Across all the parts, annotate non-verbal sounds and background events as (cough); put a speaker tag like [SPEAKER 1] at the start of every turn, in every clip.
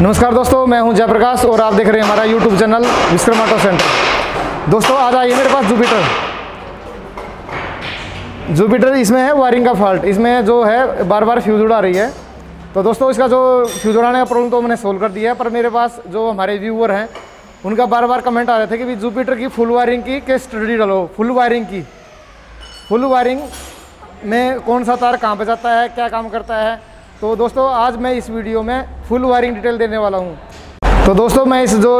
[SPEAKER 1] नमस्कार दोस्तों, मैं हूँ जयप्रकाश और आप देख रहे हैं हमारा YouTube channel Vishram auto centre. दोस्तों, आज आइए मेरे पास जुपिटर जुपिटर इसमें है वायरिंग का फॉल्ट इसमें जो है बार बार फ्यूज उड़ा रही है। तो दोस्तों, इसका जो फ्यूज उड़ाने का प्रॉब्लम तो मैंने सोल्व कर दिया है, पर मेरे पास जो हमारे व्यूअर हैं, उनका बार बार कमेंट आ रहे थे कि जुपिटर की फुल वायरिंग की के स्टडी डालो? फुल वायरिंग की। फुल वायरिंग में कौन सा तार कहाँ पर जाता है, क्या काम करता है? तो दोस्तों, आज मैं इस वीडियो में फुल वायरिंग डिटेल देने वाला हूँ। तो दोस्तों, मैं इस जो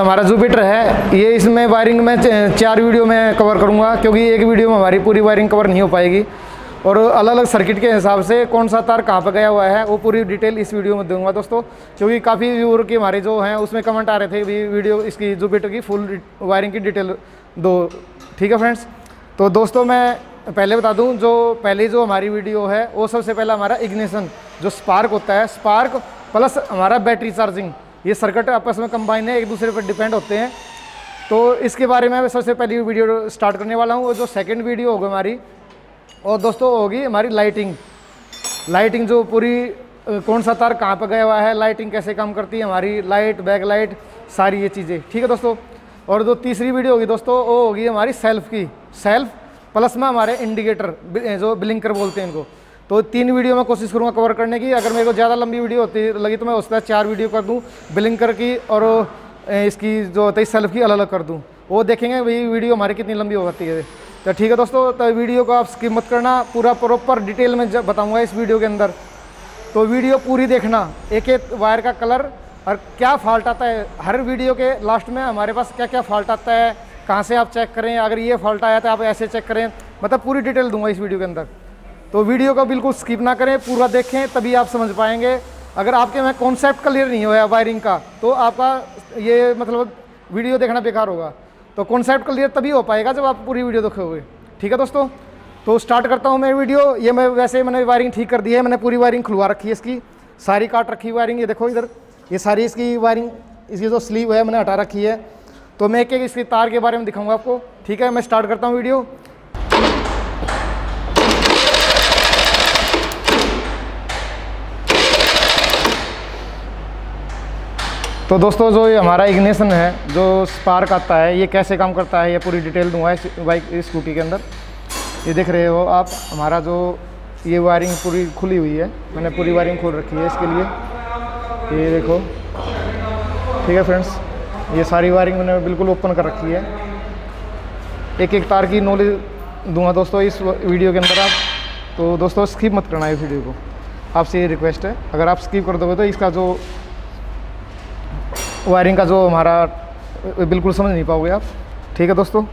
[SPEAKER 1] हमारा जुपिटर है, ये इसमें वायरिंग में चार वीडियो में कवर करूँगा, क्योंकि एक वीडियो में हमारी पूरी वायरिंग कवर नहीं हो पाएगी। और अलग अलग सर्किट के हिसाब से कौन सा तार कहाँ पर गया हुआ है, वो पूरी डिटेल इस वीडियो में दूँगा दोस्तों, क्योंकि काफ़ी व्यूअर की हमारे जो हैं, उसमें कमेंट आ रहे थे भी वीडियो इसकी जुपिटर की फुल वायरिंग की डिटेल दो। ठीक है फ्रेंड्स तो दोस्तों, मैं पहले बता दूँ, जो पहले जो हमारी वीडियो है, वो सबसे पहला हमारा इग्निशन जो स्पार्क होता है स्पार्क प्लस हमारा बैटरी चार्जिंग ये सर्किट आपस में कंबाइन है, एक दूसरे पर डिपेंड होते हैं। तो इसके बारे में मैं सबसे पहली वीडियो स्टार्ट करने वाला हूँ, और जो सेकेंड वीडियो होगी हमारी, और दोस्तों होगी हमारी लाइटिंग लाइटिंग जो पूरी कौन सा तार कहाँ पर गया हुआ है लाइटिंग कैसे काम करती है, हमारी लाइट बैक लाइट सारी ये चीज़ें। ठीक है दोस्तों? और जो तीसरी वीडियो होगी दोस्तों, वो होगी हमारी सेल्फ की। सेल्फ प्लस में हमारे इंडिकेटर जो ब्लिंकर बोलते हैं इनको। तो तीन वीडियो में कोशिश करूँगा कवर करने की। अगर मेरे को ज़्यादा लंबी वीडियो होती, लगी तो मैं उस पर चार वीडियो कर दूँ ब्लिंकर की और इसकी जो होती है सेल्फ की अलग अलग कर दूँ। वो देखेंगे भाई वीडियो हमारी कितनी लंबी हो जाती है। तो ठीक है दोस्तों तो वीडियो को आप स्किप मत करना। पूरा प्रॉपर डिटेल में बताऊँगा इस वीडियो के अंदर। तो वीडियो पूरी देखना एक एक वायर का कलर और क्या फॉल्ट आता है। हर वीडियो के लास्ट में हमारे पास क्या क्या फॉल्ट आता है, कहाँ से आप चेक करें। अगर ये फॉल्ट आया तो आप ऐसे चेक करें। मतलब पूरी डिटेल दूँगा इस वीडियो के अंदर। तो वीडियो को बिल्कुल स्किप ना करें, पूरा देखें, तभी आप समझ पाएँगे। अगर आपके में कॉन्सेप्ट क्लियर नहीं हुआ वायरिंग का तो आपका ये मतलब वीडियो देखना बेकार होगा। तो कॉन्सेप्ट क्लियर तभी हो पाएगा जब आप पूरी वीडियो देखोगे। ठीक है दोस्तों? तो स्टार्ट करता हूँ मैं वीडियो। ये मैं, वैसे मैंने वायरिंग ठीक कर दी है। मैंने पूरी वायरिंग खुलवा रखी है इसकी। सारी काट रखी वायरिंग ये देखो इधर। ये सारी इसकी वायरिंग इसकी जो स्लीव है, मैंने हटा रखी है। तो मैं एक एक इसकी तार के बारे में दिखाऊँगा आपको। ठीक है? मैं स्टार्ट करता हूँ वीडियो। तो दोस्तों, जो ये हमारा इग्निशन है, जो स्पार्क आता है, ये कैसे काम करता है, ये पूरी डिटेल दूँगा इस बाइक स्कूटी के अंदर। ये देख रहे हो आप, हमारा जो ये वायरिंग पूरी खुली हुई है, मैंने पूरी वायरिंग खोल रखी है इसके लिए। ये देखो, ठीक है फ्रेंड्स, ये सारी वायरिंग मैंने बिल्कुल ओपन कर रखी है। एक एक तार की नॉलेज दूँगा दोस्तों इस वीडियो के अंदर आप। तो दोस्तों स्किप मत करना इस वीडियो को। आपसे ये रिक्वेस्ट है, अगर आप स्किप कर दोगे तो इसका जो वायरिंग का जो हमारा बिल्कुल समझ नहीं पाओगे आप। ठीक है दोस्तों?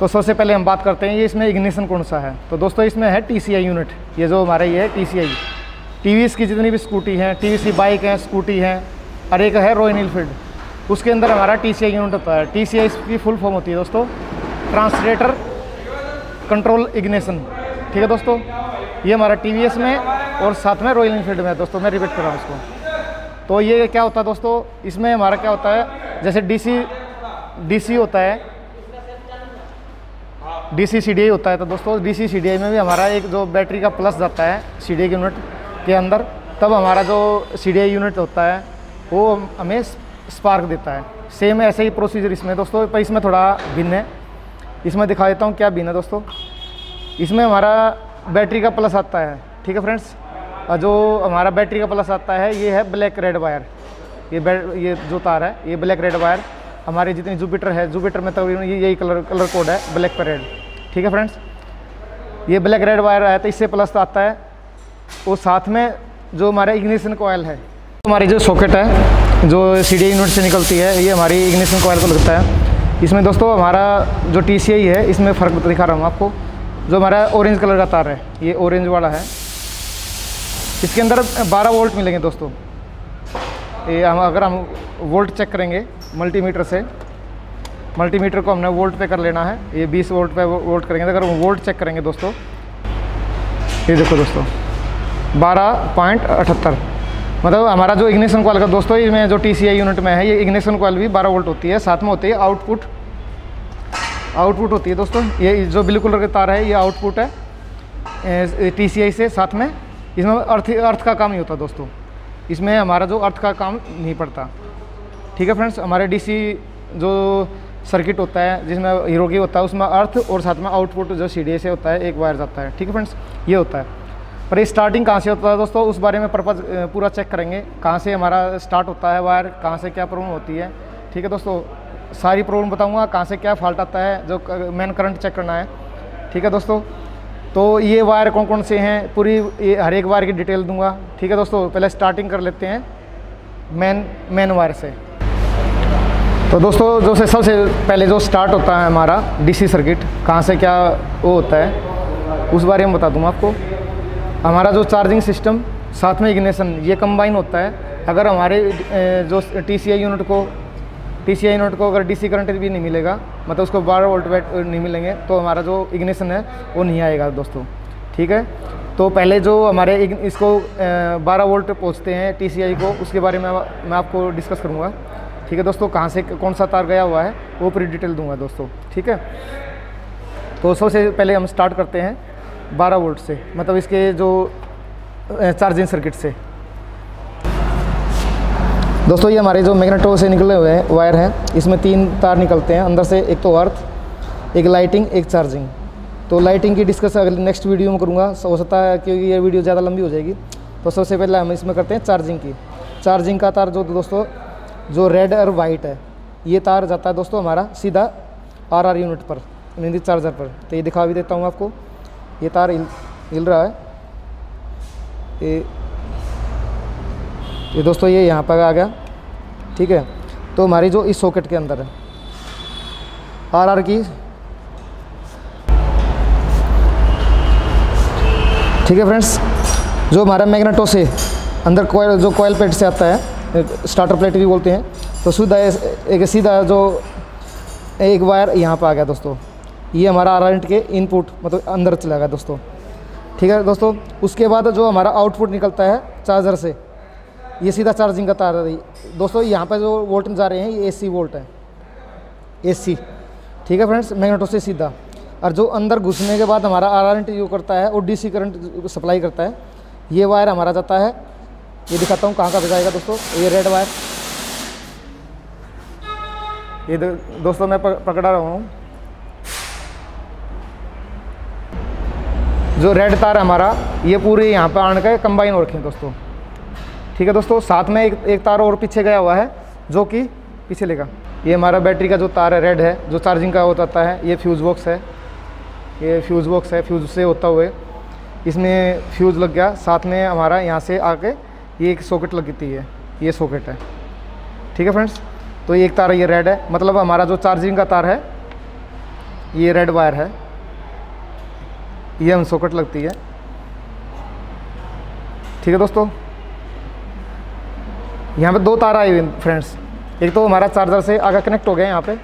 [SPEAKER 1] तो सबसे पहले हम बात करते हैं, ये इसमें इग्निशन कौन सा है? तो दोस्तों, इसमें है टीसीआई यूनिट ये जो हमारा, ये है टी सी की जितनी भी स्कूटी हैं टी की बाइक हैं स्कूटी हैं और एक है रॉयल इनफील्ड उसके अंदर हमारा टीसीआई यूनिट होता है। टी की फुल फॉर्म होती है दोस्तों। ट्रांसलेटर कंट्रोल इग्निशन ठीक है दोस्तों? ये हमारा टीवीएस में और साथ में रॉयल इनफील्ड में है। दोस्तों, मैं रिपीट कर रहा हूँ इसको। तो ये क्या होता है दोस्तों? इसमें हमारा क्या होता है? जैसे डीसी डीसी होता है। डीसी सीडीआई होता है। तो दोस्तों डीसी सीडीआई में भी हमारा एक जो बैटरी का प्लस जाता है सीडीआई यूनिट के अंदर, तब हमारा जो सीडीआई यूनिट होता है, वो हमें स्पार्क देता है। सेम ऐसे ही प्रोसीजर इसमें। दोस्तों, पर इसमें थोड़ा भिन्न है। इसमें दिखा देता हूँ क्या भिन्न है दोस्तों। इसमें हमारा बैटरी का प्लस आता है। ठीक है फ्रेंड्स और जो हमारा बैटरी का प्लस आता है, ये है ब्लैक रेड वायर। ये ये जो तार है, ये ब्लैक रेड वायर। हमारे जितनी जुपिटर है, जुपिटर में तो ये, यही कलर कलर कोड है, ब्लैक पर रेड। ठीक है फ्रेंड्स? ये ब्लैक रेड वायर आया तो इससे प्लस आता है। वो साथ में जो हमारा इग्निशन कोयल है, हमारी जो सॉकेट है, जो सी डी यूनिट से निकलती है, ये हमारी इग्निशन कोयल को लगता है। इसमें दोस्तों, हमारा जो टी सी आई है, इसमें फ़र्क दिखा रहा हूँ आपको। जो हमारा ऑरेंज कलर का तार है, ये ऑरेंज वाला है। इसके अंदर 12 वोल्ट मिलेंगे दोस्तों। ये हम अगर हम वोल्ट चेक करेंगे मल्टीमीटर से, मल्टीमीटर को हमने वोल्ट पे कर लेना है। ये 20 वोल्ट पे वोल्ट करेंगे। अगर हम वोल्ट चेक करेंगे दोस्तों, ये देखो दोस्तों, बारह पॉइंट अठहत्तर। मतलब हमारा जो इग्निशन कॉल का दोस्तों इसमें जो टीसीआई यूनिट में है, ये इग्निशन कॉल भी 12 वोल्ट होती है। साथ में होती है आउटपुट आउटपुट होती है दोस्तों। ये जो ब्लू कलर के तार है, ये आउटपुट है। टीसीआई से साथ में। इसमें अर्थ अर्थ का काम ही होता दोस्तों। इसमें हमारा जो अर्थ का काम नहीं पड़ता। ठीक है फ्रेंड्स, हमारे डीसी जो सर्किट होता है, जिसमें हीरो की होता है, उसमें अर्थ और साथ में आउटपुट जो सी से होता है, एक वायर जाता है। ठीक है फ्रेंड्स, ये होता है। पर ये स्टार्टिंग कहाँ से होता है दोस्तों, उस बारे में पर्पज़ पूरा चेक करेंगे। कहाँ से हमारा स्टार्ट होता है वायर कहाँ से क्या प्रॉब्लम होती है। ठीक है दोस्तों, सारी प्रॉब्लम बताऊँगा, कहाँ से क्या फॉल्ट आता है, जो मेन करंट चेक करना है। ठीक है दोस्तों तो ये वायर कौन कौन से हैं? पूरी ये हर एक वायर की डिटेल दूँगा। ठीक है दोस्तों, पहले स्टार्टिंग कर लेते हैं। मेन मेन वायर से। तो दोस्तों, जो से सबसे पहले जो स्टार्ट होता है हमारा डीसी सर्किट कहाँ से क्या वो होता है, उस बारे में बता दूँगा आपको। हमारा जो चार्जिंग सिस्टम साथ में इग्निशन ये कंबाइन होता है। अगर हमारे जो टीसीआई यूनिट को टी यूनिट को अगर डीसी करंट भी नहीं मिलेगा मतलब उसको बारह वोल्ट बैट नहीं मिलेंगे तो हमारा जो इग्निशन है, वो नहीं आएगा दोस्तों। ठीक है? तो पहले जो हमारे इसको 12 वोल्ट पहुँचते हैं टी को, उसके बारे में मैं आपको डिस्कस करूँगा। ठीक है दोस्तों? कहाँ से कौन सा तार गया हुआ है, वो पूरी डिटेल दूँगा दोस्तों। ठीक है? तो सबसे पहले हम स्टार्ट करते हैं 12 वोल्ट से मतलब इसके जो चार्जिंग सर्किट से। दोस्तों, ये हमारे जो मैग्नेटो से निकले हुए हैं वायर हैं, इसमें तीन तार निकलते हैं। अंदर से एक तो अर्थ, एक लाइटिंग, एक चार्जिंग। तो लाइटिंग की डिस्कस अगले नेक्स्ट वीडियो में करूँगा हो सकता है क्योंकि ये वीडियो ज़्यादा लंबी हो जाएगी। तो सबसे पहले हम इसमें करते हैं चार्जिंग की। चार्जिंग का तार जो दोस्तों, जो रेड और वाइट है, ये तार जाता है दोस्तों हमारा सीधा आर आर यूनिट पर मीन चार्जर पर। तो ये दिखा भी देता हूँ आपको। ये तार हिल रहा है। ये ये दोस्तों, ये यहाँ पर आ गया। ठीक है? तो हमारी जो इस सॉकेट के अंदर है, आर आर की। ठीक है फ्रेंड्स? जो हमारा मैग्नेटो से अंदर कोयल जो कोयल पेट से आता है स्टार्टर प्लेट भी बोलते हैं तो सीधा एक सीधा जो एक वायर यहाँ पर आ गया दोस्तों। ये हमारा आर के इनपुट मतलब अंदर चला गया दोस्तों। ठीक है दोस्तों? उसके बाद जो हमारा आउटपुट निकलता है चार्जर से ये सीधा चार्जिंग का तार है दोस्तों, यहाँ पर जो वोल्ट जा रहे हैं, ये एसी वोल्ट है। एसी ठीक है फ्रेंड्स? मैग्नेटो से सीधा। और जो अंदर घुसने के बाद हमारा आर आर जो करता है, वो डीसी करंट सप्लाई करता है। ये वायर हमारा जाता है। ये दिखाता हूँ कहाँ का जाएगा दोस्तों। ये रेड वायर। ये दोस्तों, मैं पकड़ा रहा हूँ। जो रेड तार हमारा, ये पूरे यहाँ पर आने का कंबाइन हो रखे हैं दोस्तों। ठीक है दोस्तों, साथ में एक एक तार और पीछे गया हुआ है, जो कि पीछे लेगा। ये हमारा बैटरी का जो तार है, रेड है, जो चार्जिंग का होता आता है ये फ्यूज़ बॉक्स है। ये फ्यूज़ बॉक्स है फ्यूज़ से होता हुए। इसमें फ्यूज़ लग गया, साथ में हमारा यहाँ से आके ये एक सॉकेट लगती है ये सॉकेट है। ठीक है फ्रेंड्स तो ये एक तार ये रेड है। मतलब हमारा जो चार्जिंग का तार है, ये रेड वायर है। ये हम सॉकेट लगती है। ठीक है दोस्तों यहाँ पे दो तार आए हुए फ्रेंड्स एक तो हमारा चार्जर से आगे कनेक्ट हो गया यहाँ पे.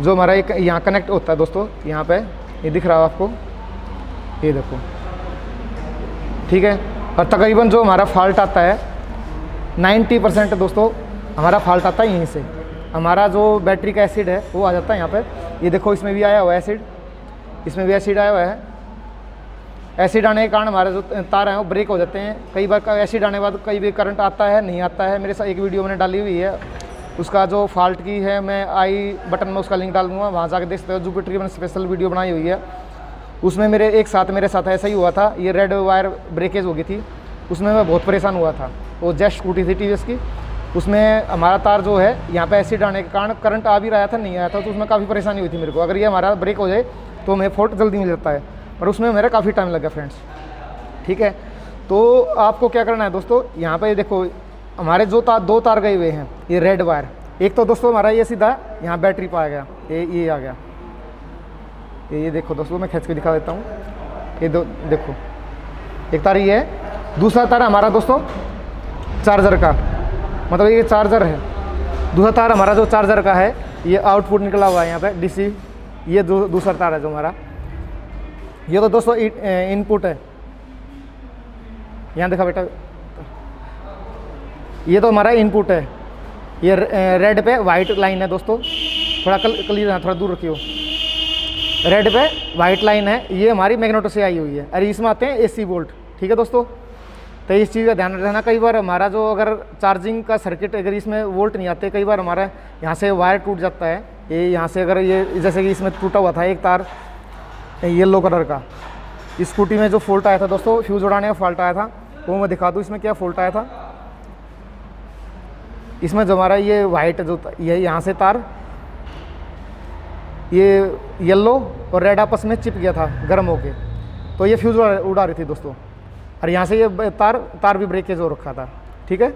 [SPEAKER 1] जो हमारा एक यहाँ कनेक्ट होता है दोस्तों, यहाँ पे. ये दिख रहा है आपको. ये देखो. ठीक है? और तकरीबन जो हमारा फॉल्ट आता है 90 परसेंट दोस्तों, हमारा फॉल्ट आता है यहीं से. हमारा जो बैटरी का एसिड है, वो आ जाता है यहाँ पर ये देखो, इसमें भी आया हुआ है एसिड इसमें भी एसिड आया हुआ है. एसिड आने के कारण हमारे जो तार हैं, वो ब्रेक हो जाते हैं। कई बार एसिड आने के बाद कई भी करंट आता है, नहीं आता है। मेरे साथ एक वीडियो मैंने डाली हुई है। उसका जो फॉल्ट की है, मैं आई बटन में उसका लिंक डाल दूँगा। वहाँ जाकर देख सकते हो जुपिटर की मैंने स्पेशल वीडियो बनाई हुई है। उसमें मेरे एक साथ, मेरे साथ ऐसा ही हुआ था। ये रेड वायर ब्रेकेज हो गई थी। उसमें मैं बहुत परेशान हुआ था। वो जेस्ट स्कूटी थी टी की। उसमें हमारा तार जो है, यहाँ पे एसिड आने के कारण करंट आ भी रहा था, नहीं आया था तो उसमें काफ़ी परेशानी हुई थी मेरे को। अगर ये हमारा ब्रेक हो जाए तो हमें फोल्ट जल्दी मिल जाता है। पर उसमें मेरा काफ़ी टाइम लगा फ्रेंड्स ठीक है? तो आपको क्या करना है दोस्तों? यहाँ पर देखो, हमारे जो तार दो तार गए हुए हैं, ये रेड वायर एक तो दोस्तों, हमारा ये सीधा यहाँ बैटरी पर आ गया. ये ये आ गया. ये ये देखो दोस्तों, मैं खींच के दिखा देता हूँ. ये दो, देखो. एक तार ये है, दूसरा तार हमारा दोस्तों चार्जर का. मतलब ये चार्जर है. दूसरा तार हमारा जो चार्जर का है, ये आउटपुट निकला हुआ है यहाँ पे डीसी ये दूसरा तार है जो हमारा. ये तो दोस्तों इनपुट है। यहाँ देखा बेटा। ये तो हमारा इनपुट है। ये रेड पे वाइट लाइन है दोस्तों। थोड़ा कल क्लियर थोड़ा दूर रखियो। रेड पे वाइट लाइन है। ये हमारी मैग्नेटो से आई हुई है। अरे इसमें आते हैं एसी वोल्ट ठीक है दोस्तों? तो इस चीज़ का ध्यान रखना, कई बार हमारा जो अगर चार्जिंग का सर्किट अगर इसमें वोल्ट नहीं आते, कई बार हमारा यहाँ से वायर टूट जाता है। ये यहाँ से अगर ये, जैसे कि इसमें टूटा हुआ था एक तार येलो कलर का। स्कूटी में जो फॉल्ट आया था दोस्तों फ्यूज़ उड़ाने का फॉल्ट आया था, वो मैं दिखा दूँ, इसमें क्या फॉल्ट आया था? इसमें जो हमारा ये वाइट जो ये यहाँ से तार, ये येलो और रेड आपस में चिप गया था, गर्म होके। तो ये फ्यूज़ उड़ा रही थी दोस्तों। और यहाँ से ये तार तार भी ब्रेकेज हो रखा था, ठीक है?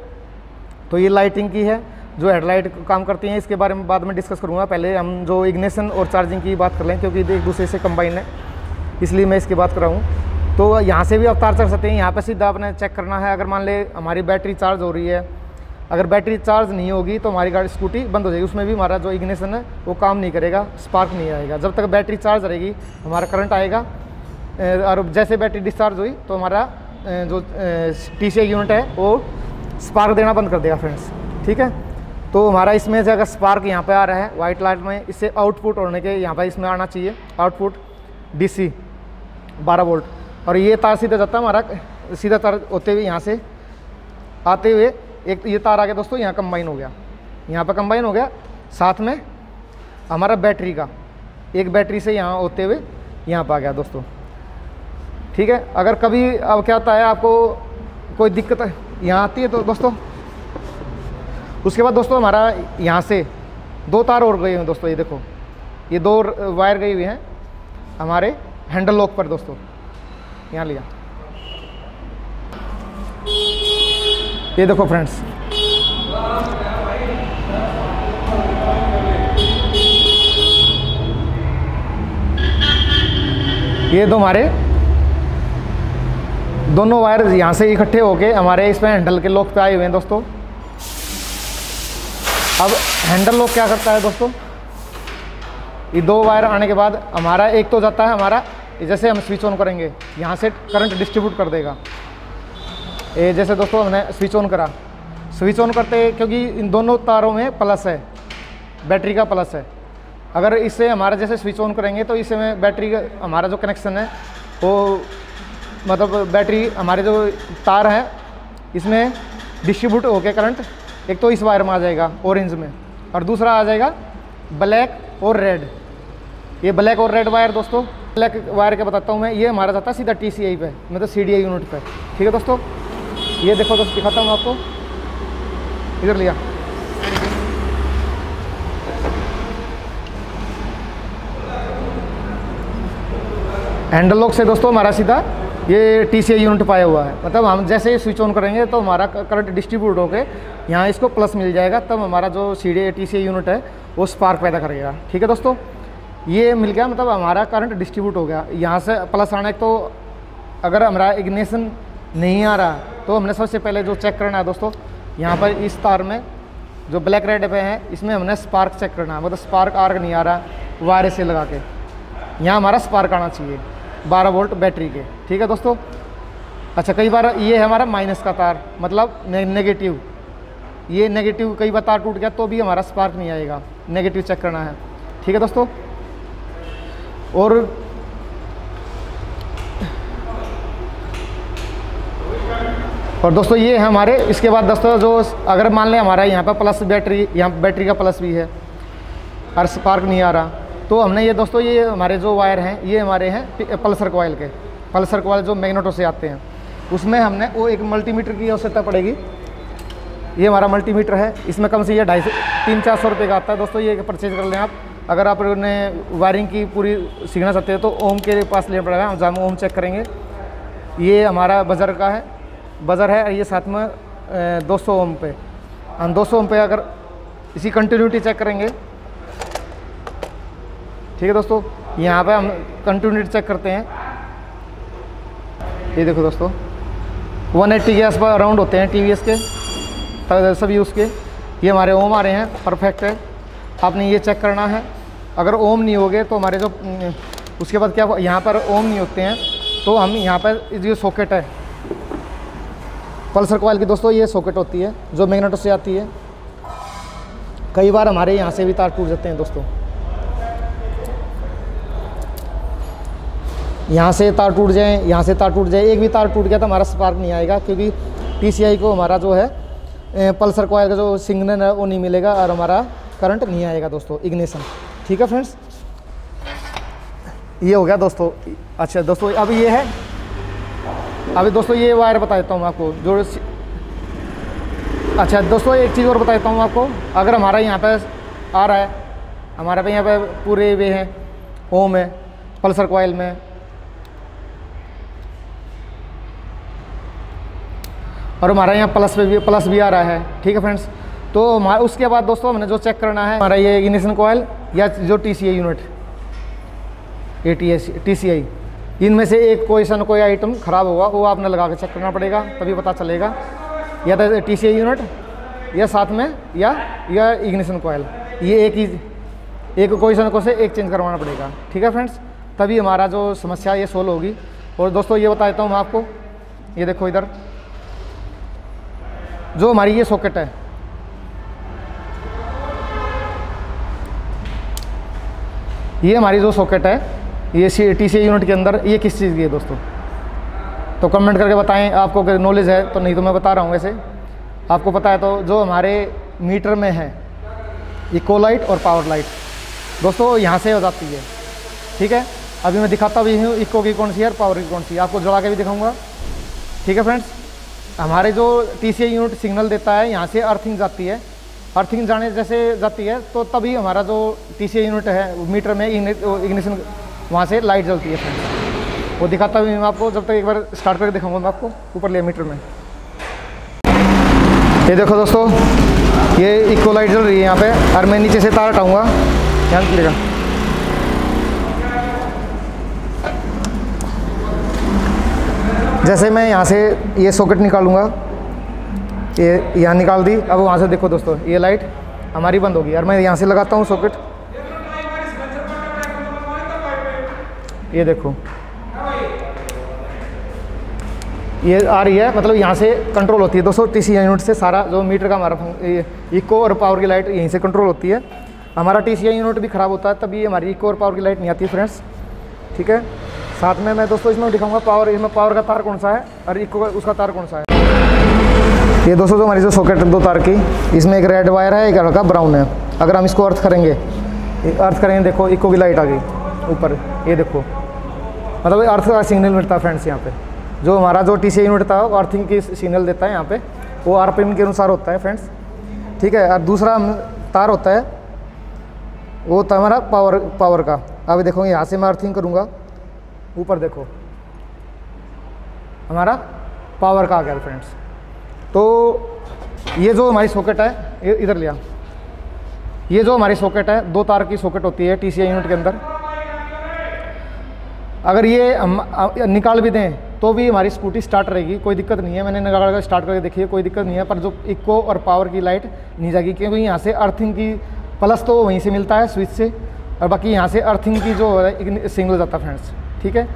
[SPEAKER 1] तो ये लाइटिंग की है जो हेडलाइट काम करती हैं, इसके बारे में बाद में डिस्कस करूँगा। पहले हम जो इग्नेशन और चार्जिंग की बात कर लें, क्योंकि एक दूसरे से कंबाइन है, इसलिए मैं इसकी बात कर रहा हूँ। तो यहाँ से भी आप तार चढ़ सकते हैं, यहाँ पर सीधा आपने चेक करना है। अगर मान ले हमारी बैटरी चार्ज हो रही है, अगर बैटरी चार्ज नहीं होगी तो हमारी गाड़ी स्कूटी बंद हो जाएगी। उसमें भी हमारा जो इग्निशन है, वो काम नहीं करेगा स्पार्क नहीं आएगा। जब तक बैटरी चार्ज रहेगी, हमारा करंट आएगा और जैसे बैटरी डिस्चार्ज हुई तो हमारा जो टी यूनिट है, वो स्पार्क देना बंद कर देगा फ्रेंड्स ठीक है? तो हमारा इसमें से अगर स्पार्क यहाँ पे आ रहा है वाइट लाइट में, इससे आउटपुट होने के यहाँ पर इसमें आना चाहिए। आउटपुट डीसी 12 वोल्ट और ये तार सीधा जाता है हमारा, सीधा तार होते हुए यहाँ से, आते हुए एक ये तार आ गया दोस्तों, यहाँ कंबाइन हो गया। यहाँ पर कंबाइन हो गया, साथ में हमारा बैटरी का, एक बैटरी से यहाँ होते हुए यहाँ पर आ गया दोस्तों। ठीक है, अगर कभी अब क्या होता है, आपको कोई दिक्कत यहाँ आती है तो दोस्तों उसके बाद दोस्तों हमारा यहाँ से दो तार और गए हैं दोस्तों, ये देखो। ये दो वायर गई हुई हैं हमारे हैंडल लॉक पर दोस्तों। यहाँ लिया। ये देखो फ्रेंड्स। ये दो हमारे दोनों वायर यहाँ से इकट्ठे होके हमारे इसमें हैंडल के लॉक पे आए हुए हैं दोस्तों। अब हैंडल लॉक क्या करता है दोस्तों? ये दो वायर आने के बाद हमारा एक तो जाता है, हमारा जैसे हम स्विच ऑन करेंगे, यहाँ से करंट डिस्ट्रीब्यूट कर देगा। ये जैसे दोस्तों हमने स्विच ऑन करा। स्विच ऑन करते क्योंकि इन दोनों तारों में प्लस है बैटरी का प्लस है। अगर इससे हमारा जैसे स्विच ऑन करेंगे तो इससे बैटरी का, हमारा जो कनेक्शन है, वो मतलब बैटरी हमारे जो तार हैं, इसमें डिस्ट्रीब्यूट हो गया करंट एक तो इस वायर में आ जाएगा ऑरेंज में और दूसरा आ जाएगा ब्लैक और रेड ये ब्लैक और रेड वायर दोस्तों ब्लैक वायर के बताता हूँ मैं, ये हमारा जाता है सीधा टी सी आई पे मतलब सी डी आई यूनिट पे। ठीक है दोस्तों? ये देखो दोस्तों, दिखाता हूँ आपको। इधर लिया। हैंडल लॉक से दोस्तों हमारा सीधा ये टी यूनिट पाया हुआ है। मतलब हम जैसे ही स्विच ऑन करेंगे तो हमारा करंट डिस्ट्रीब्यूट होकर यहाँ इसको प्लस मिल जाएगा, तब हमारा जो सी डी टी यूनिट है, वो स्पार्क पैदा करेगा। ठीक है दोस्तों? ये मिल गया मतलब हमारा करंट डिस्ट्रीब्यूट हो गया। यहाँ से प्लस आने तो अगर हमारा इग्निशन नहीं आ रहा तो हमने सबसे पहले जो चेक करना है दोस्तों, यहाँ पर इस तार में जो ब्लैक रेड पे है, इसमें हमने स्पार्क चेक करना है। मतलब स्पार्क आर्क नहीं आ रहा वायर से लगा के। यहाँ हमारा स्पार्क आना चाहिए। 12 वोल्ट बैटरी के ठीक है दोस्तों? अच्छा कई बार ये है हमारा माइनस का तार मतलब ने, नेगेटिव ये नेगेटिव कई बार तार टूट गया तो भी हमारा स्पार्क नहीं आएगा। नेगेटिव चेक करना है। ठीक है दोस्तों? और और दोस्तों ये है हमारे इसके बाद दोस्तों जो अगर मान लें हमारा यहाँ पर प्लस बैटरी यहाँ बैटरी का प्लस भी है और स्पार्क नहीं आ रहा। तो हमने ये दोस्तों, ये हमारे जो वायर हैं, ये हमारे हैं पल्सर कोयल के। पल्सर कोयल जो मैग्नेटो से आते हैं। उसमें हमने, वो एक मल्टीमीटर की आवश्यकता पड़ेगी। ये हमारा मल्टीमीटर है। इसमें कम से ये ढाई सौ, तीन चार सौ रुपये का आता है। दोस्तों, ये परचेज कर लें आप। अगर आप उन्हें वायरिंग की पूरी सीखना चाहते हैं तो ओम के पास लेना पड़ेगा हम जहाँ ओम चेक करेंगे। ये हमारा बजर का है। बजर है ये साथ में दो सौ ओम पे। हम दो सौ ओम पे अगर इसी कंटिन्यूटी चेक करेंगे ठीक है दोस्तों, यहाँ पे हम कंटिन्यूटी चेक करते हैं। ये देखो दोस्तों 180 के आसपास अराउंड होते हैं टीवीएस के सभी उसके ये हमारे ओम आ रहे हैं परफेक्ट है। आपने ये चेक करना है। अगर ओम नहीं हो गए तो हमारे जो उसके बाद क्या, यहाँ पर ओम नहीं होते हैं। तो हम यहाँ पर जो सॉकेट है पल्सर कोयल की दोस्तों, ये सॉकेट होती है, जो मैग्नेटो से आती है। कई बार हमारे यहाँ से भी तार टूट जाते हैं दोस्तों। यहाँ से तार टूट जाए, यहाँ से तार टूट जाए। एक भी तार टूट गया तो हमारा स्पार्क नहीं आएगा, क्योंकि टी को हमारा जो है पल्सर कोयल का जो सिग्नल है, वो नहीं मिलेगा और हमारा करंट नहीं आएगा दोस्तों इग्निशन ठीक है फ्रेंड्स ये हो गया दोस्तों अच्छा दोस्तों, अब ये है। अभी दोस्तों ये वायर बता देता हूँ आपको, जो अच्छा दोस्तों एक चीज़ और बता देता हूँ आपको, अगर हमारा यहाँ पे आ रहा है, हमारे पे यहाँ पे पूरे वे हैं ओम है पल्सर कोयल में और हमारा यहाँ प्लस पे भी प्लस भी आ रहा है। ठीक है फ्रेंड्स तो उसके बाद दोस्तों हमने जो चेक करना है, हमारा ये इग्निशन कोयल या जो T unit A T S T C I इनमें से एक कोई सा कोई आइटम ख़राब होगा वो आपने लगा के चेक करना पड़ेगा, तभी पता चलेगा। या तो टी सी यूनिट या साथ में, या या इग्निशन कोयल ये एक ही, एक कोई सा को से एक चेंज करवाना पड़ेगा। ठीक है फ्रेंड्स तभी हमारा जो समस्या ये सोल्व होगी। और दोस्तों ये बता देता हूँ मैं आपको। ये देखो इधर। जो हमारी ये सॉकेट है। ये हमारी जो सॉकेट है, ये सी टी सी यूनिट के अंदर, ये किस चीज़ की है दोस्तों? तो कमेंट करके बताएँ, आपको अगर नॉलेज है तो नहीं तो मैं बता रहा हूँ वैसे। आपको पता है तो जो हमारे मीटर में है इको लाइट और पावर लाइट दोस्तों, यहाँ से हो जाती है। ठीक है? अभी मैं दिखाता भी हूँ इको की कौन सी है और पावर की कौन सी है। आपको जोड़ा के भी दिखाऊँगा। ठीक है फ्रेंड्स हमारे जो टी यूनिट सिग्नल देता है, यहाँ से अर्थिंग जाती है। अर्थिंग जाने जैसे जाती है तो तभी हमारा जो टी यूनिट है मीटर में इग्निशन वहाँ से लाइट जलती है फ्रेंड्स वो दिखाता भी मैं आपको, जब तक एक बार स्टार्ट करके दिखाऊँगा मैं आपको, ऊपर लिया मीटर में। ये देखो दोस्तों, ये इको लाइट जल रही है यहाँ पे, और मैं नीचे से तार हटाऊँगा। ध्यान कीजिएगा। जैसे मैं यहाँ से ये सॉकेट निकालूँगा। ये यहाँ निकाल दी। अब वहाँ से देखो दोस्तों, ये लाइट हमारी बंद होगी। और मैं यहाँ से लगाता हूँ सॉकेट ये देखो। ये आ रही है मतलब यहाँ से कंट्रोल होती है। दोस्तों टीसीआई यूनिट से सारा जो मीटर का हमारा इको और पावर की लाइट यहीं से कंट्रोल होती है। हमारा टीसीआई यूनिट भी ख़राब होता है, तभी हमारी इको और पावर की लाइट नहीं आती फ्रेंड्स ठीक है? साथ में मैं दोस्तों इसमें दिखाऊँगा पावर इसमें पावर का तार कौन सा है और इको उसका तार कौन सा है। ये दोस्तों जो हमारी जो सॉकेट है, दो तार की, इसमें एक रेड वायर है, एक हल्का ब्राउन है। अगर हम इसको अर्थ करेंगे अर्थ करेंगे, देखो इको की लाइट आ गई, ऊपर, ये देखो। मतलब अर्थ का सिग्नल मिलता है फ्रेंड्स यहाँ पे। जो हमारा जो टी सी यूनिट था, वो अर्थिंग की सिग्नल देता है यहाँ पे। वो आर के अनुसार होता है फ्रेंड्स ठीक है, और दूसरा तार होता है, वो है हमारा पावर पावर का। अब देखो, यहाँ से मैं अर्थिंग करूँगा। ऊपर देखो। हमारा पावर का आ गया फ्रेंड्स तो ये जो हमारी सॉकेट है इधर लिया। ये जो हमारी सॉकेट है, दो तार की सॉकेट होती है टीसीआई यूनिट के अंदर। अगर ये हम निकाल भी दें तो भी हमारी स्कूटी स्टार्ट रहेगी, कोई दिक्कत नहीं है। मैंने निकाल कर स्टार्ट करके देखी है, कोई दिक्कत नहीं है, पर जो इको और पावर की लाइट नहीं जाएगी, क्योंकि यहाँ से अर्थिंग की प्लस तो वहीं से मिलता है स्विच से, और बाकी यहाँ से अर्थिंग की जो है सिंगल जाता है फ्रेंड्स ठीक है?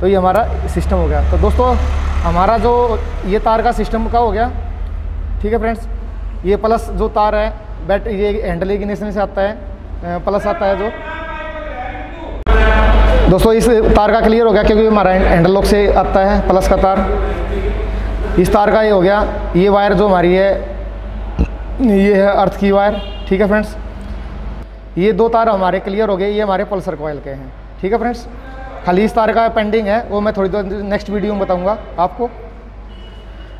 [SPEAKER 1] तो ये हमारा सिस्टम हो गया। तो दोस्तों, हमारा जो ये तार का सिस्टम का हो गया। ठीक है फ्रेंड्स ये प्लस जो तार है बैट ये हैंडल इग्निशन से आता है प्लस आता है जो। दोस्तों, इस तार का क्लियर हो गया क्योंकि हमारा हैंडल लॉक से आता है प्लस का तार। इस तार का ये हो गया। ये वायर जो हमारी है, ये है अर्थ की वायर ठीक है फ्रेंड्स ये दो तार हमारे क्लियर हो गए, ये हमारे पल्सर कोयल के हैं। ठीक है फ्रेंड्स खाली इस तार का पेंडिंग है, वो मैं थोड़ी देर नेक्स्ट वीडियो में बताऊँगा आपको।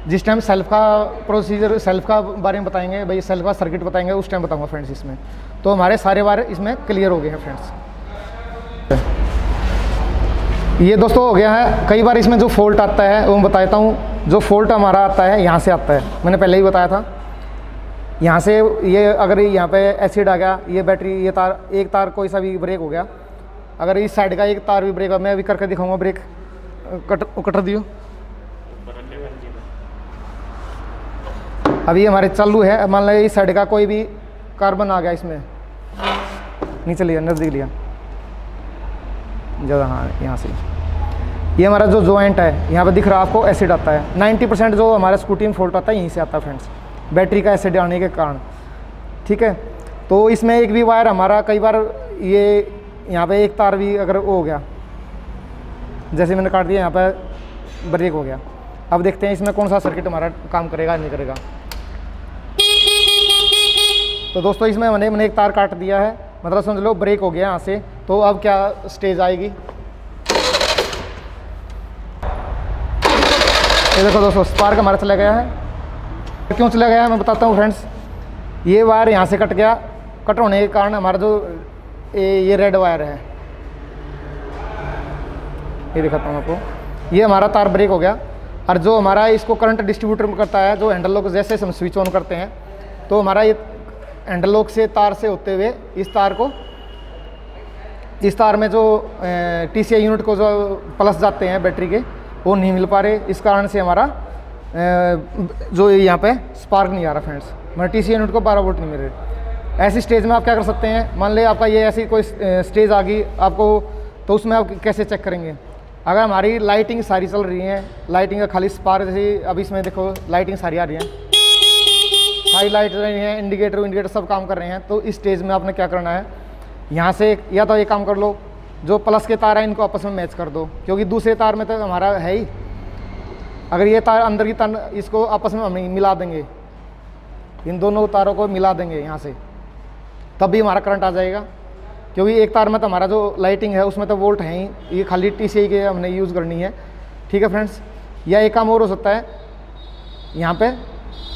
[SPEAKER 1] जिस टाइम सेल्फ का प्रोसीजर सेल्फ का बारे में बताएँगे, भाई सेल्फ का सर्किट बताएँगे, उस टाइम बताऊँगा फ्रेंड्स इसमें। तो हमारे सारे वायर इसमें क्लियर हो गए हैं फ्रेंड्स ये दोस्तों हो गया है, कई बार इसमें जो फॉल्ट आता है, वो मैं बताता हूँ। जो फॉल्ट हमारा आता है, यहाँ से आता है। मैंने पहले ही बताया था। यहाँ से ये, अगर यहाँ पे एसिड आ गया, ये बैटरी ये तार, एक तार कोई सा भी ब्रेक हो गया अगर इस साइड का एक तार भी ब्रेक मैं अभी करके दिखाऊँगा ब्रेक कट, कटर दियो। अभी हमारे चालू है, मान लो इस साइड का कोई भी कार्बन आ गया इसमें। नीचे लिया, नज़दीक लिया। ज़्यादा हाँ यहाँ से। ये हमारा जो जॉइंट है, यहाँ पे दिख रहा है आपको एसिड आता है। 90 परसेंट जो हमारे स्कूटी में फॉल्ट आता है, यहीं से आता है फ्रेंड्स बैटरी का एसिड आने के कारण। ठीक है? तो इसमें एक भी वायर हमारा कई बार ये यहाँ पे एक तार भी अगर हो गया, जैसे मैंने काट दिया, यहाँ पर ब्रेक हो गया। अब देखते हैं इसमें कौन सा सर्किट हमारा काम करेगा, नहीं करेगा। तो दोस्तों, इसमें मैंने मैंने एक तार काट दिया है। मतलब समझ लो ब्रेक हो गया यहाँ से। तो अब क्या स्टेज आएगी? ये देखो दोस्तों स्पार्क हमारा चला गया है। क्यों चला गया है, मैं बताता हूँ फ्रेंड्स ये वायर यहाँ से कट गया। कट होने के कारण हमारा जो ये, रेड वायर है। ये दिखाता हूँ आपको। ये हमारा तार ब्रेक हो गया। और जो हमारा इसको करंट डिस्ट्रीब्यूटर करता है जो हैंडल लॉक जैसे हम स्विच ऑन करते हैं तो हमारा ये हैंडल लॉक से तार से होते हुए इस तार को इस तार में जो टी सी यूनिट को जो प्लस जाते हैं बैटरी के वो नहीं मिल पा रहे। इस कारण से हमारा जो यहाँ पे स्पार्क नहीं आ रहा फ्रेंड्स मतलब टी सी यूनिट को बारह वोल्ट नहीं मिल रहे। ऐसी स्टेज में आप क्या कर सकते हैं? मान ले आपका ये ऐसी कोई स्टेज आ गई आपको तो उसमें आप कैसे चेक करेंगे? अगर हमारी लाइटिंग सारी चल रही है लाइटिंग का खाली स्पार जैसे अभी इसमें देखो लाइटिंग सारी आ रही है। सारी लाइट रही हैं इंडिकेटर इंडिकेटर सब काम कर रहे हैं तो इस स्टेज में आपने क्या करना है? यहाँ से या तो ये काम कर लो, जो प्लस के तार हैं, इनको आपस में मैच कर दो, क्योंकि दूसरे तार में तो हमारा है ही। अगर ये तार अंदर की तार इसको आपस में हम मिला देंगे। इन दोनों तारों को मिला देंगे यहाँ से। तब भी हमारा करंट आ जाएगा। क्योंकि एक तार में तो हमारा जो लाइटिंग है, उसमें तो वोल्ट है ही। ये खाली टी सी के हमने यूज़ करनी है। ठीक है फ्रेंड्स या एक काम और हो सकता है। यहाँ पे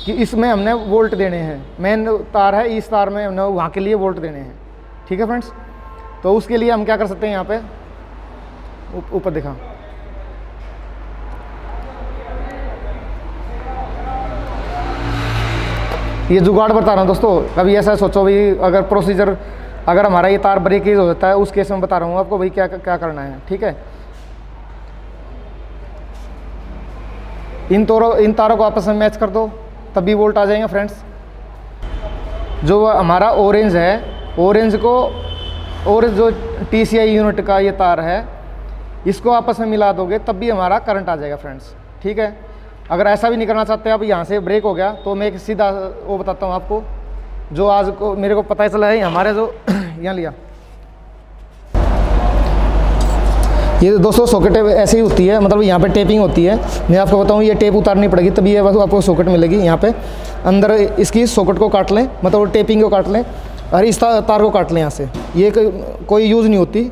[SPEAKER 1] कि इसमें हमने वोल्ट देने हैं। मेन तार है, इस तार में हमने वहाँ के लिए वोल्ट देने हैं। ठीक है फ्रेंड्स तो उसके लिए हम क्या कर सकते हैं यहाँ पे? ऊपर दिखा। ये जुगाड़ बता रहा हूँ दोस्तों। कभी ऐसा सोचो भाई अगर प्रोसीजर अगर हमारा ये तार ब्रेकेज हो जाता है, उस केस में बता रहा हूँ आपको भाई क्या क्या करना है, ठीक है? इन तारों इन तारों को आपस में मैच कर दो, तब भी वोल्ट आ जाएँगे फ्रेंड्स जो हमारा ऑरेंज है ऑरेंज को और जो टीसीआई यूनिट का ये तार है, इसको आपस में मिला दोगे, तब भी हमारा करंट आ जाएगा फ्रेंड्स ठीक है? अगर ऐसा भी नहीं करना चाहते, आप यहाँ से ब्रेक हो गया तो मैं एक सीधा वो बताता हूँ आपको, जो आज को मेरे को पता ही चला है हमारे जो (clears throat) यहाँ लिया। ये दोस्तों सॉकेट ऐसे ही होती है मतलब यहाँ पे टेपिंग होती है। मैं आपको बताऊँ, ये टेप उतारनी पड़ेगी, तभी ये आपको सॉकेट मिलेगी यहाँ पे। अंदर इसकी सॉकेट को काट लें मतलब टेपिंग को काट लें, और इस तार को काट लें यहाँ से। ये कोई यूज़ नहीं होती,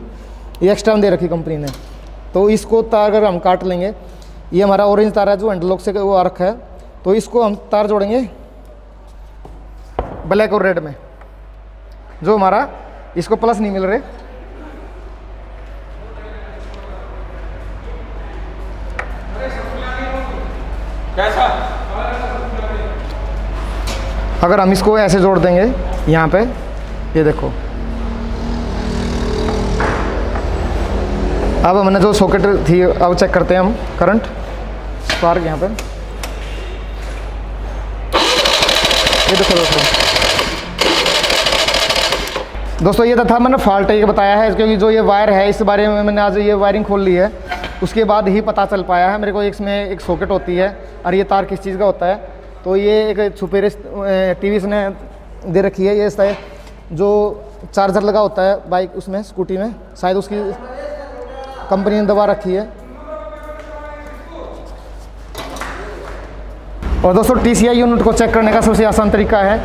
[SPEAKER 1] ये एक्स्ट्रा दे रखी कंपनी ने। तो इसको तार अगर हम काट लेंगे ये हमारा ऑरेंज तार है जो एंडलॉक से वो आ रखा है। तो इसको हम तार जोड़ेंगे ब्लैक और रेड में। जो हमारा इसको प्लस नहीं मिल रहे। कैसा? अगर हम इसको ऐसे जोड़ देंगे यहाँ पे ये देखो। अब हमने जो सॉकेट थी अब चेक करते हैं हम करंट स्पार्क यहाँ पे। ये देखो दोस्तों। दोस्तों, ये तो था मैंने फॉल्ट ये बताया है, क्योंकि जो ये वायर है, इस बारे में मैंने आज ये वायरिंग खोल ली है। उसके बाद ही पता चल पाया है, मेरे को इसमें एक सॉकेट होती है, और ये तार किस चीज़ का होता है। तो ये एक छुपेरे टी वी ने दे रखी है, ये शायद जो चार्जर लगा होता है बाइक उसमें, स्कूटी में, शायद उसकी कंपनी ने दबा रखी है। और दोस्तों टी यूनिट को चेक करने का सबसे आसान तरीका है।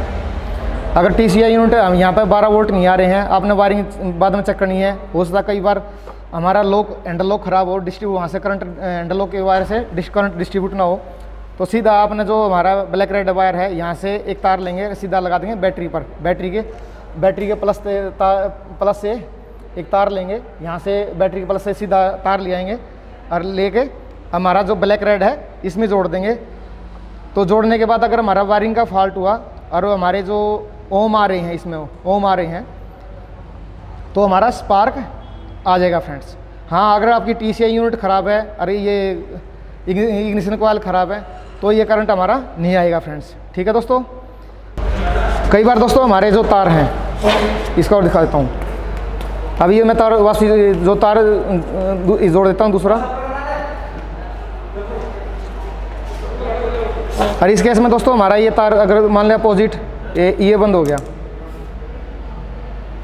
[SPEAKER 1] अगर टी यूनिट यहाँ पर 12 वोल्ट नहीं आ रहे हैं, आपने वायरिंग बाद में चेक करनी है। हो सकता कई बार हमारा लॉक हैंडल लॉक ख़राब हो डिस्ट्रीब्यूट वहाँ से करंट हैंडल लॉक के वायर से डिस करंट डिस्ट्रीब्यूट ना हो। तो सीधा आपने जो हमारा ब्लैक रेड वायर है, यहाँ से एक तार लेंगे, सीधा लगा देंगे बैटरी पर। बैटरी के बैटरी के प्लस प्लस से एक तार लेंगे, यहाँ से बैटरी के प्लस से सीधा तार ले आएँगे और लेके हमारा जो ब्लैक रेड है, इसमें जोड़ देंगे। तो जोड़ने के बाद अगर हमारा वायरिंग का फॉल्ट हुआ और हमारे जो ओम आ रहे हैं, इसमें ओम आ रहे हैं तो हमारा स्पार्क आ जाएगा फ्रेंड्स हाँ अगर आपकी टी यूनिट ख़राब है, अरे ये इग्निशन कोयल ख़राब है तो ये करंट हमारा नहीं आएगा फ्रेंड्स ठीक है दोस्तों? कई बार दोस्तों हमारे जो तार हैं, इसका और दिखा देता हूँ। अभी ये मैं तार बस जो तार, जोड़ देता हूँ दूसरा। और इस केस में दोस्तों, हमारा ये तार अगर मान लिया अपोजिट ये ये बंद हो गया।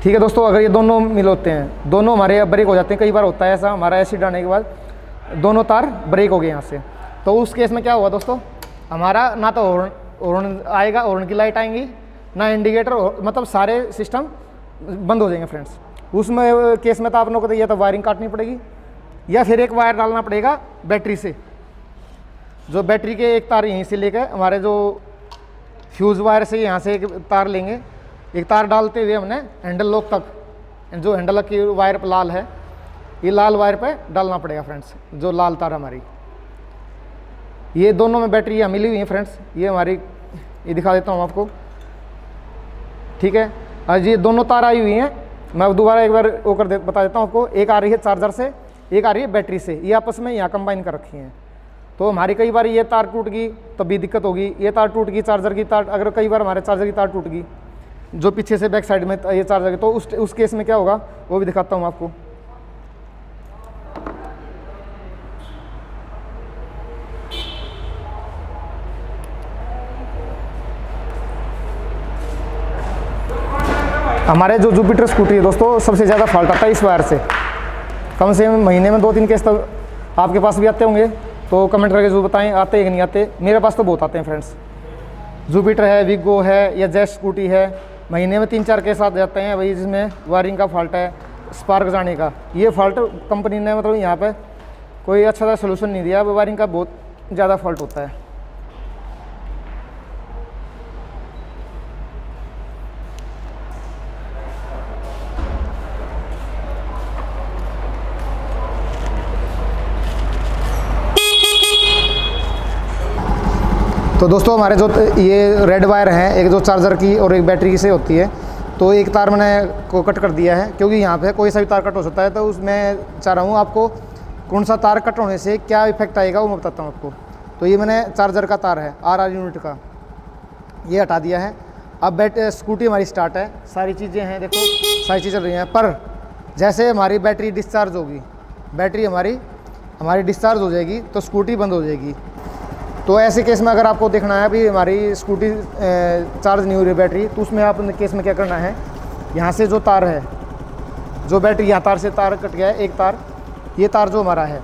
[SPEAKER 1] ठीक है दोस्तों, अगर ये दोनों मिल होते हैं, दोनों हमारे ब्रेक हो जाते हैं, कई बार होता है ऐसा, हमारा एसिड आने के बाद दोनों तार ब्रेक हो गए यहाँ से। तो उस केस में क्या हुआ दोस्तों, हमारा ना तो हॉर्न हॉर्न आएगा हॉर्न की लाइट आएँगी, ना इंडिकेटर मतलब सारे सिस्टम बंद हो जाएँगे फ्रेंड्स उसमें केस में तो आप लोगों को तो या तो वायरिंग काटनी पड़ेगी, या फिर एक वायर डालना पड़ेगा बैटरी से। जो बैटरी के एक तार यहीं से लेकर हमारे जो फ्यूज़ वायर से यहाँ से एक तार लेंगे। एक तार डालते हुए हमने हैंडल लॉक तक, जो हैंडल लॉक की वायर पर लाल है, ये लाल वायर पे डालना पड़ेगा फ्रेंड्स जो लाल तार हमारी। ये दोनों में बैटरी यहाँ मिली हुई है फ्रेंड्स ये हमारी, ये दिखा देता हूँ आपको। ठीक है? आज ये दोनों तार आई हुई हैं। मैं दोबारा एक बार वो कर दे, बता देता हूँ आपको। एक आ रही है चार्जर से, एक आ रही है बैटरी से। ये आपस में यहाँ कंबाइन कर रखी हैं। तो हमारी कई बार ये तार टूट गई तब भी दिक्कत होगी। ये तार टूट गई चार्जर की तार, अगर कई बार हमारे चार्जर की तार टूट गई जो पीछे से बैक साइड में ये चार्जर तो उस उस केस में क्या होगा, वो भी दिखाता हूँ आपको। हमारे जो जुपिटर स्कूटी है दोस्तों, सबसे ज़्यादा फॉल्ट आता है इस वायर से। कम से कम महीने में दो तीन केस तक आपके पास भी आते होंगे। तो कमेंट करके जो बताएँ, आते हैं कि नहीं आते? मेरे पास तो बहुत आते हैं फ्रेंड्स जुपिटर है विगो है, या जेस्ट स्कूटी है, महीने में तीन चार के साथ जाते हैं वही जिसमें वायरिंग का फॉल्ट है स्पार्क जाने का। ये फॉल्ट कंपनी ने मतलब यहाँ पर कोई अच्छा सा सोल्यूशन नहीं दिया वायरिंग का बहुत ज़्यादा फॉल्ट होता है। तो दोस्तों हमारे जो ये रेड वायर हैं, एक जो चार्जर की और एक बैटरी की से होती है तो एक तार मैंने को कट कर दिया है, क्योंकि यहाँ पे कोई सा भी तार कट हो सकता है तो उसमें चाह रहा हूँ आपको कौन सा तार कट होने से क्या इफ़ेक्ट आएगा, वो मैं बताता हूँ आपको। तो ये मैंने चार्जर का तार है आर आर यूनिट का। ये हटा दिया है। अब बैट स्कूटी हमारी स्टार्ट है। सारी चीज़ें हैं, देखो, सारी चीज़ें चल रही हैं। पर जैसे हमारी बैटरी डिस्चार्ज होगी बैटरी हमारी हमारी डिस्चार्ज हो जाएगी तो स्कूटी बंद हो जाएगी। तो ऐसे केस में अगर आपको देखना है अभी हमारी स्कूटी चार्ज नहीं हो रही बैटरी तो उसमें आप केस में क्या करना है? यहाँ से जो तार है, जो बैटरी, यहाँ तार से तार कट गया है, एक तार, ये तार जो हमारा है।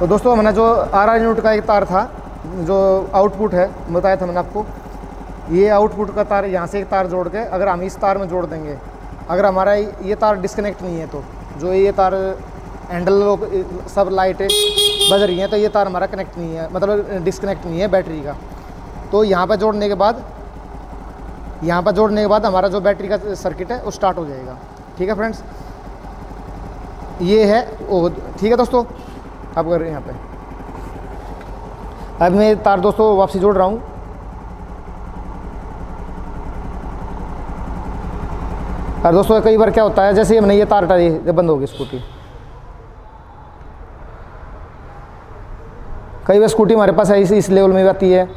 [SPEAKER 1] तो दोस्तों, हमने जो आर आर यूनिट का एक तार था, जो आउटपुट है, बताया था मैंने आपको, ये आउटपुट का तार यहाँ से एक तार जोड़ के, अगर हम इस तार में जोड़ देंगे, अगर हमारा ये तार डिस्कनेक्ट नहीं है तो जो ये तार हैंडल सब लाइटें बज रही हैं तो ये तार हमारा कनेक्ट नहीं है मतलब डिसकनेक्ट नहीं है बैटरी का। तो यहाँ पर जोड़ने के बाद, यहाँ पर जोड़ने के बाद हमारा जो बैटरी का सर्किट है, वो स्टार्ट हो जाएगा। ठीक है फ्रेंड्स ये है वो ठीक है दोस्तों? आप कर रहे हैं यहाँ पे। अब मैं तार दोस्तों वापसी जोड़ रहा हूँ। और दोस्तों कई बार क्या होता है, जैसे हमने ये तार हटा दी बंद हो गई स्कूटी कई बार स्कूटी हमारे पास इस इस लेवल में आती है।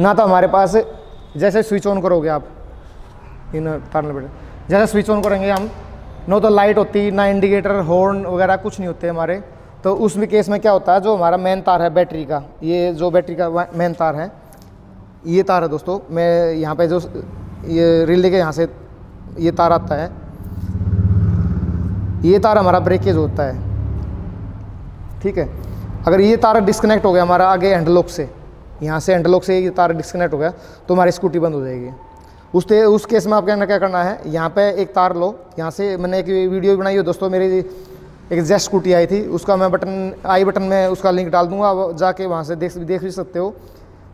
[SPEAKER 1] ना तो हमारे पास जैसे स्विच ऑन करोगे आप इन तारने बेटे जैसे स्विच ऑन करेंगे हम, नो तो लाइट होती, ना इंडिकेटर हॉर्न वगैरह कुछ नहीं होते हमारे। तो उस भी केस में क्या होता है, जो हमारा मेन तार है बैटरी का, ये जो बैटरी का मेन तार है, ये तार है दोस्तों, मैं यहाँ पे जो, ये रिले के यहाँ से ये तार आता है। ये तार हमारा ब्रेकेज होता है। ठीक है? अगर ये तार डिस्कनेक्ट हो गया हमारा आगे हैंडलॉक से, यहाँ से हैंडलॉक से ये तार डिस्कनेक्ट हो गया तो हमारी स्कूटी बंद हो जाएगी। उस उस केस में आपके क्या करना है, यहाँ पे एक तार लो, यहाँ से मैंने एक वीडियो बनाई है, दोस्तों, मेरी एक जेस्ट स्कूटी आई थी, उसका मैं बटन आई बटन में उसका लिंक डाल दूँगा आप जाके वहाँ से देख देख भी सकते हो।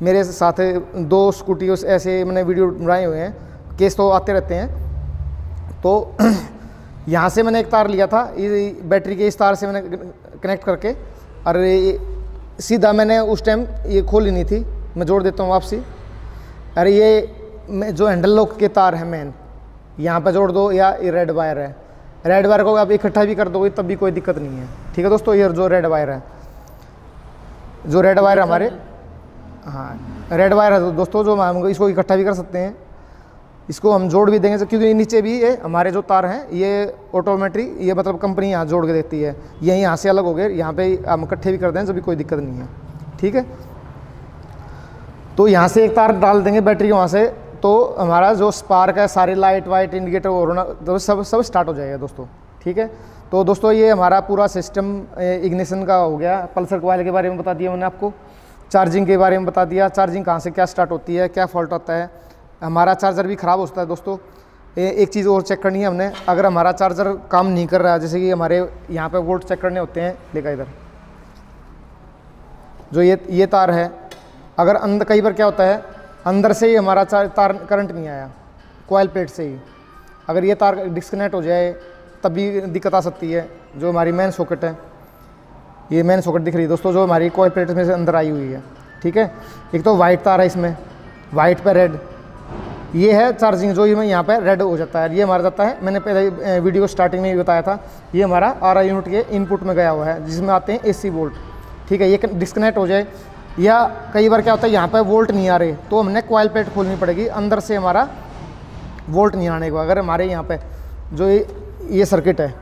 [SPEAKER 1] मेरे साथ दो स्कूटी ऐसे मैंने वीडियो बनाए हुए हैं केस तो आते रहते हैं। तो (clears throat) यहाँ से मैंने एक तार लिया था, इस बैटरी के इस तार से मैंने कनेक्ट करके और सीधा मैंने उस टाइम ये खोली नहीं थी। मैं जोड़ देता हूँ वापसी। अरे ये मैं जो हैंडल लॉक के तार है मेन यहाँ पर जोड़ दो या ये रेड वायर है। रेड वायर को आप इकट्ठा भी कर दोगे तब भी कोई दिक्कत नहीं है। ठीक है दोस्तों ये जो रेड वायर है। जो रेड वायर हमारे हाँ रेड वायर है दोस्तों जो हम इसको इकट्ठा भी कर सकते हैं। इसको हम जोड़ भी देंगे, क्योंकि नीचे भी ये हमारे जो तार हैं, ये ऑटोमेटिक ये मतलब कंपनी यहाँ जोड़ के देती है। ये यहाँ से अलग हो गए, यहाँ पे हम इकट्ठे भी कर दें जब भी कोई दिक्कत नहीं है। ठीक है? तो यहाँ से एक तार डाल देंगे बैटरी वहाँ से तो हमारा जो स्पार्क है, सारी लाइट वाइट इंडिकेटर और तो सब सब स्टार्ट हो जाएगा दोस्तों। ठीक है? तो दोस्तों ये हमारा पूरा सिस्टम इग्निशन का हो गया। पल्सर कोयल के बारे में बता दिया मैंने आपको। चार्जिंग के बारे में बता दिया। चार्जिंग कहाँ से क्या स्टार्ट होती है, क्या फॉल्ट आता है हमारा चार्जर भी ख़राब होता है दोस्तों। ए, एक चीज़ और चेक करनी है हमने। अगर हमारा चार्जर काम नहीं कर रहा है जैसे कि हमारे यहाँ पे वोल्ट चेक करने होते हैं देखा इधर। जो ये ये तार है अगर अंदर कई बार क्या होता है अंदर से ही हमारा तार करंट नहीं आया कोयल प्लेट से ही। अगर ये तार डिस्कनेक्ट हो जाए तब भी दिक्कत आ सकती है जो हमारी मेन सॉकेट है। ये मेन सॉकेट दिख रही है दोस्तों जो हमारी कोयल प्लेट में से अंदर आई हुई है ठीक है? एक तो वाइट तार है इसमें वाइट पर रेड ये है चार्जिंग जो ये यहाँ पर रेड हो जाता है ये हमारा जाता है। मैंने पहले वीडियो स्टार्टिंग में भी बताया था ये हमारा आर यूनिट के इनपुट में गया हुआ है जिसमें आते हैं एसी वोल्ट ठीक है ये डिस्कनेक्ट हो जाए या कई बार क्या होता है यहाँ पर वोल्ट नहीं आ रहे तो हमने कोयल प्लेट खोलनी पड़ेगी अंदर से हमारा वोल्ट नहीं आने को अगर हमारे यहाँ पे जो ये, ये सर्किट है।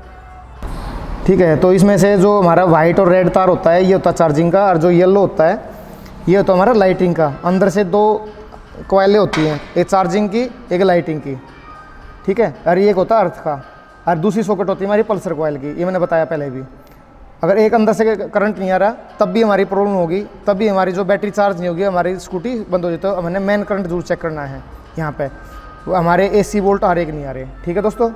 [SPEAKER 1] ठीक है तो इसमें से जो हमारा वाइट और रेड तार होता है ये होता है चार्जिंग का और जो येलो होता है ये होता है हमारा लाइटिंग का। अंदर से दो कोयलें होती हैं, एक चार्जिंग की, एक लाइटिंग की। ठीक है? और एक होता है अर्थ का। और दूसरी सॉकेट होती है हमारी पल्सर कोयल की, ये मैंने बताया पहले भी। अगर एक अंदर से करंट नहीं आ रहा, तब भी हमारी प्रॉब्लम होगी, तब भी हमारी जो बैटरी चार्ज नहीं होगी, हमारी स्कूटी बंद हो जाती है हमें मेन करंट ज़रूर चेक करना है, यहाँ पे। हमारे ए सी वोल्ट आ रहे कि नहीं आ रहे। ठीक है दोस्तों?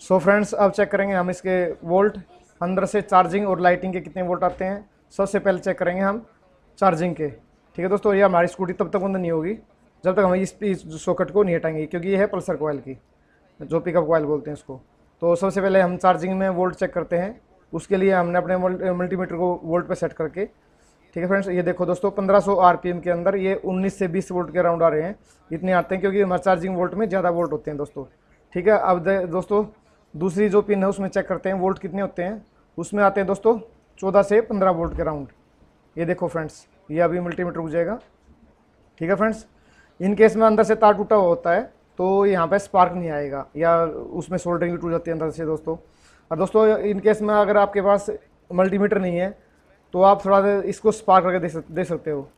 [SPEAKER 1] सो so फ्रेंड्स अब चेक करेंगे हम इसके वोल्ट अंदर से चार्जिंग और लाइटिंग के कितने वोल्ट आते हैं। सबसे पहले चेक करेंगे हम चार्जिंग के। ठीक है दोस्तों ये हमारी स्कूटी तब तक बंद नहीं होगी जब तक हम इस, सॉकेट को नहीं हटाएँगे क्योंकि ये है पल्सर कोयल की जो पिकअप कोयल बोलते हैं इसको। तो सबसे पहले हम चार्जिंग में वोल्ट चेक करते हैं उसके लिए हमने अपने मल्टीमीटर को वोल्ट पे सेट करके ठीक है फ्रेंड्स ये देखो दोस्तों 1500 आरपीएम के अंदर ये 19 से 20 वोल्ट के अराउंड आ रहे हैं इतने आते हैं क्योंकि हमारे चार्जिंग वोल्ट में ज़्यादा वोल्ट होते हैं दोस्तों ठीक है। अब दोस्तों दूसरी जो पिन है उसमें चेक करते हैं वोल्ट कितने होते हैं उसमें आते हैं दोस्तों चौदह से पंद्रह वोल्ट के अराउंड ये देखो फ्रेंड्स ये अभी मल्टीमीटर रुक जाएगा। ठीक है फ्रेंड्स इन केस में अंदर से तार टूटा हुआ होता है तो यहाँ पे स्पार्क नहीं आएगा या उसमें सोल्डरिंग टूट जाती है अंदर से दोस्तों। और दोस्तों इन केस में अगर आपके पास मल्टीमीटर नहीं है तो आप थोड़ा इसको स्पार्क करके दे, सकते हो।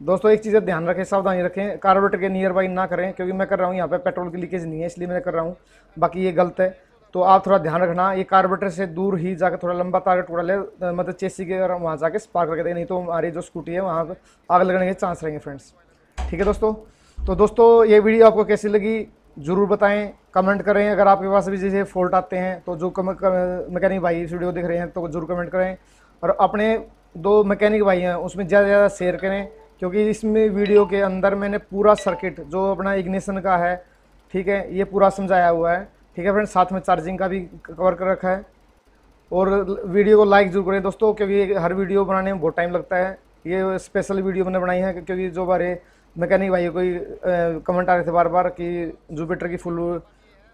[SPEAKER 1] दोस्तों एक चीज़ ध्यान रखें सावधानी रखें कार्बोरेटर के नियर बाई ना करें क्योंकि मैं कर रहा हूँ यहाँ पे पेट्रोल की लीकेज नहीं है इसलिए मैं कर रहा हूँ। बाकी ये गलत है। तो आप थोड़ा ध्यान रखना, ये कार्बोरेटर से दूर ही जाकर थोड़ा लंबा तार टुकड़ा ले मतलब चेसी के अगर वहाँ जाके स्पार्क करके दे, नहीं तो हमारी जो स्कूटी है वहाँ पर आग लगने के चांस रहेंगे फ्रेंड्स ठीक है दोस्तों? तो दोस्तों, ये वीडियो आपको कैसी लगी, ज़रूर बताएँ कमेंट करें। अगर आपके पास भी जैसे फॉल्ट आते हैं तो जो मैकेनिक भाई इस वीडियो देख रहे हैं तो ज़रूर कमेंट करें। और अपने दो मैकेनिक भाई हैं, उसमें ज़्यादा से ज़्यादा शेयर करें, क्योंकि इसमें वीडियो के अंदर मैंने पूरा सर्किट जो अपना इग्निशन का है, ठीक है, ये पूरा समझाया हुआ है। ठीक है फ्रेंड्स साथ में चार्जिंग का भी कवर कर रखा है। और वीडियो को लाइक ज़रूर करें। दोस्तों, क्योंकि हर वीडियो बनाने में बहुत टाइम लगता है। ये स्पेशल वीडियो मैंने बनाई है क्योंकि जो बारे मैकेनिक भाई कोई कमेंट आ रहे थे बार बार कि जुपिटर की फुल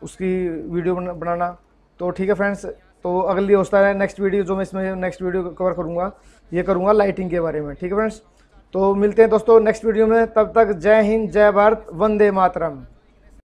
[SPEAKER 1] उसकी वीडियो बनाना। तो ठीक है फ्रेंड्स तो अगली होता है। नेक्स्ट वीडियो जो मैं इसमें नेक्स्ट वीडियो कवर करूँगा, ये करूँगा लाइटिंग के बारे में। ठीक है फ्रेंड्स तो मिलते हैं दोस्तों नेक्स्ट वीडियो में। तब तक जय हिंद, जय भारत, वंदे मातरम।